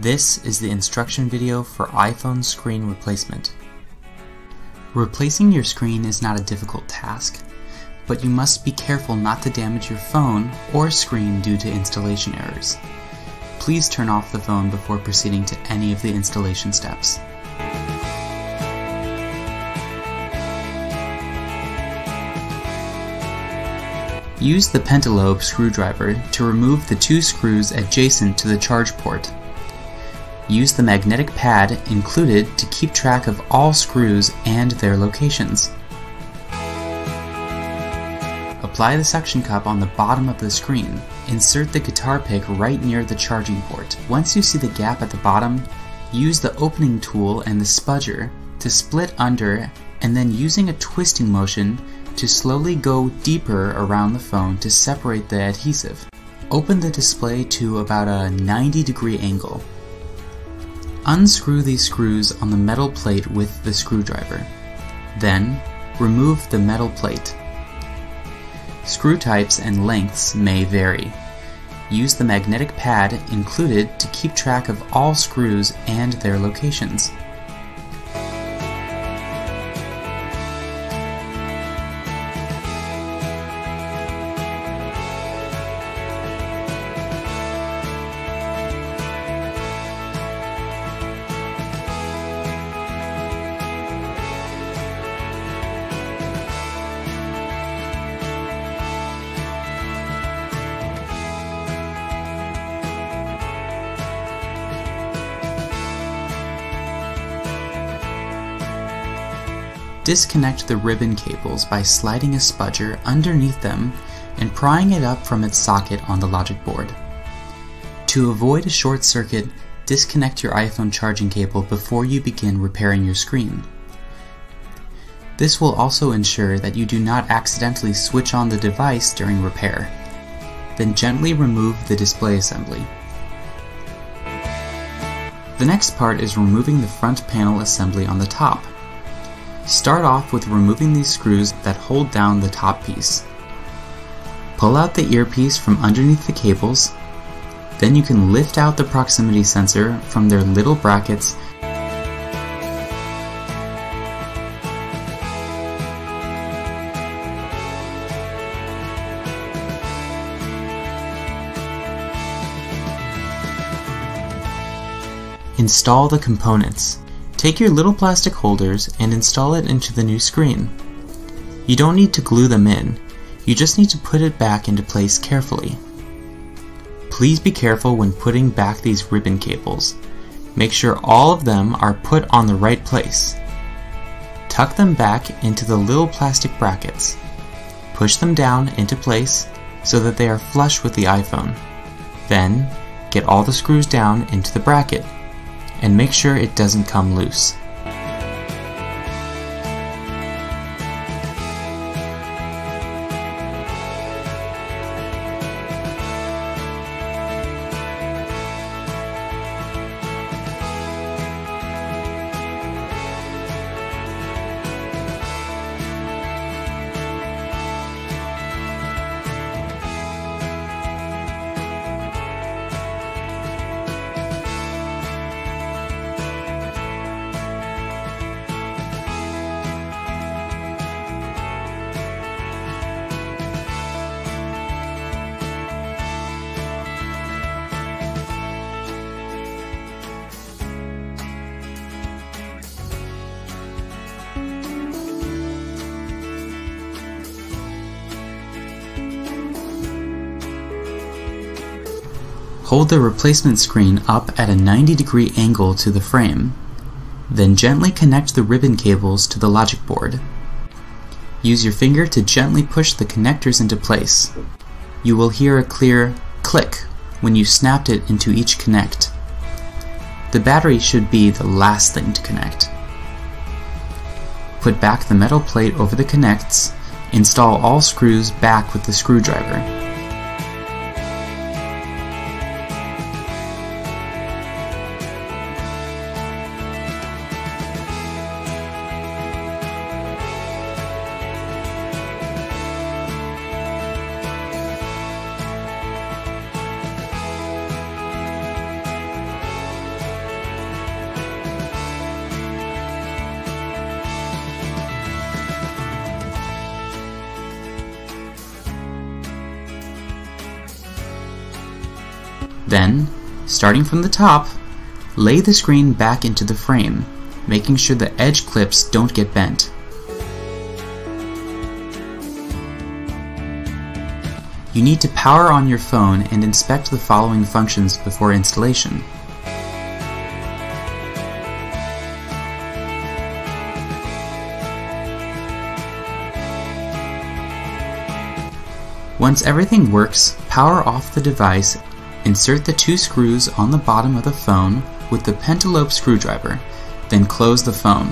This is the instruction video for iPhone screen replacement. Replacing your screen is not a difficult task, but you must be careful not to damage your phone or screen due to installation errors. Please turn off the phone before proceeding to any of the installation steps. Use the pentalobe screwdriver to remove the two screws adjacent to the charge port. Use the magnetic pad included to keep track of all screws and their locations. Apply the suction cup on the bottom of the screen. Insert the guitar pick right near the charging port. Once you see the gap at the bottom, use the opening tool and the spudger to split under and then using a twisting motion to slowly go deeper around the phone to separate the adhesive. Open the display to about a 90 degree angle. Unscrew these screws on the metal plate with the screwdriver. Then, remove the metal plate. Screw types and lengths may vary. Use the magnetic pad included to keep track of all screws and their locations. Disconnect the ribbon cables by sliding a spudger underneath them and prying it up from its socket on the logic board. To avoid a short circuit, disconnect your iPhone charging cable before you begin repairing your screen. This will also ensure that you do not accidentally switch on the device during repair. Then gently remove the display assembly. The next part is removing the front panel assembly on the top. Start off with removing these screws that hold down the top piece. Pull out the earpiece from underneath the cables, then you can lift out the proximity sensor from their little brackets Install the components. Take your little plastic holders and install it into the new screen. You don't need to glue them in, you just need to put it back into place carefully. Please be careful when putting back these ribbon cables. Make sure all of them are put on the right place. Tuck them back into the little plastic brackets. Push them down into place so that they are flush with the iPhone. Then, get all the screws down into the bracket and make sure it doesn't come loose. Hold the replacement screen up at a 90 degree angle to the frame. Then gently connect the ribbon cables to the logic board. Use your finger to gently push the connectors into place. You will hear a clear click when you snapped it into each connect. The battery should be the last thing to connect. Put back the metal plate over the connects, install all screws back with the screwdriver. Then, starting from the top, lay the screen back into the frame, making sure the edge clips don't get bent. You need to power on your phone and inspect the following functions before installation. Once everything works, power off the device, insert the two screws on the bottom of the phone with the pentalobe screwdriver, then close the phone.